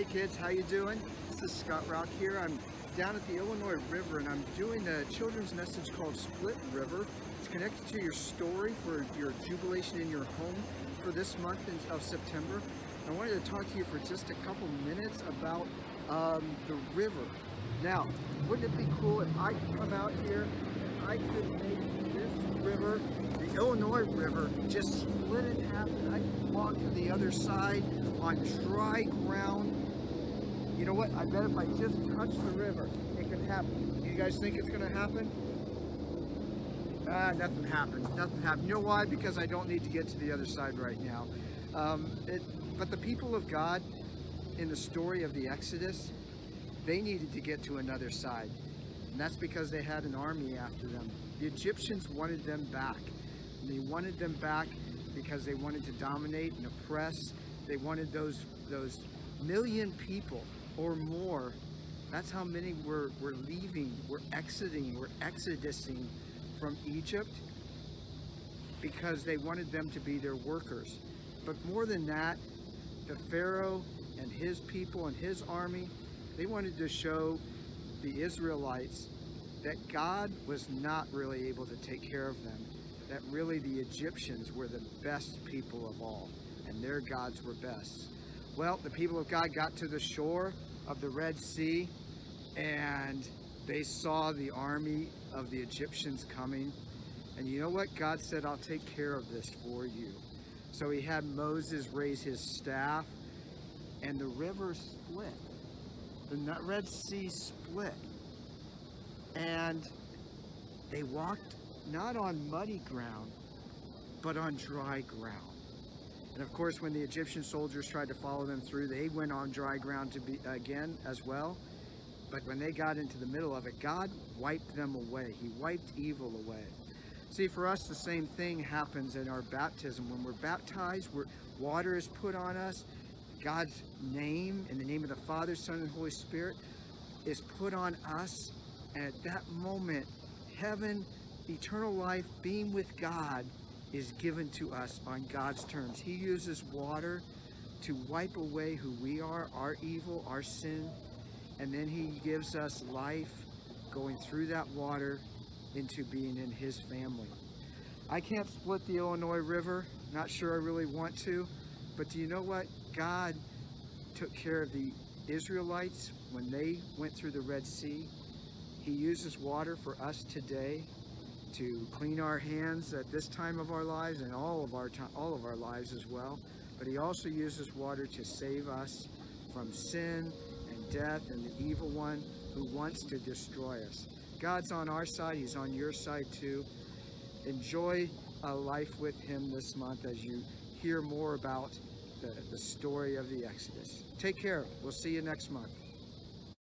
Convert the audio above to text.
Hey kids, how you doing? This is Scott Rauch here. I'm down at the Illinois River and I'm doing a children's message called Split River. It's connected to your story for your jubilation in your home for this month of September. I wanted to talk to you for just a couple minutes about um, the river. Now, wouldn't it be cool if I could come out here and I could make this river, the Illinois River, just split in half and I could walk to the other side on dry ground. You know what? I bet if I just touch the river, it could happen. Do you guys think it's going to happen? Ah, nothing happened. Nothing happened. You know why? Because I don't need to get to the other side right now. Um, it, but the people of God in the story of the Exodus, they needed to get to another side. And that's because they had an army after them. The Egyptians wanted them back. And they wanted them back because they wanted to dominate and oppress. They wanted those those million people or more. That's how many were, were leaving, were exiting, were exodusing from Egypt because they wanted them to be their workers. But more than that, the Pharaoh and his people and his army, they wanted to show the Israelites that God was not really able to take care of them, that really the Egyptians were the best people of all, and their gods were best. Well, the people of God got to the shore of the Red Sea, and they saw the army of the Egyptians coming. And you know what? God said, I'll take care of this for you. So he had Moses raise his staff, and the river split. The Red Sea split. And they walked not on muddy ground, but on dry ground. And of course, when the Egyptian soldiers tried to follow them through, they went on dry ground to be again as well. But when they got into the middle of it, God wiped them away. He wiped evil away. See, for us, the same thing happens in our baptism. When we're baptized, we're, water is put on us. God's name, in the name of the Father, Son, and Holy Spirit, is put on us. And at that moment, heaven, eternal life, being with God, is given to us on God's terms. He uses water to wipe away who we are, our evil, our sin, and then he gives us life going through that water into being in his family. I can't split the Illinois River, not sure I really want to, but do you know what? God took care of the Israelites when they went through the Red Sea. He uses water for us today to clean our hands at this time of our lives and all of our time, all of our lives as well. But he also uses water to save us from sin and death and the evil one who wants to destroy us. God's on our side. He's on your side too. Enjoy a life with him this month as you hear more about the, the story of the Exodus. Take care. We'll see you next month.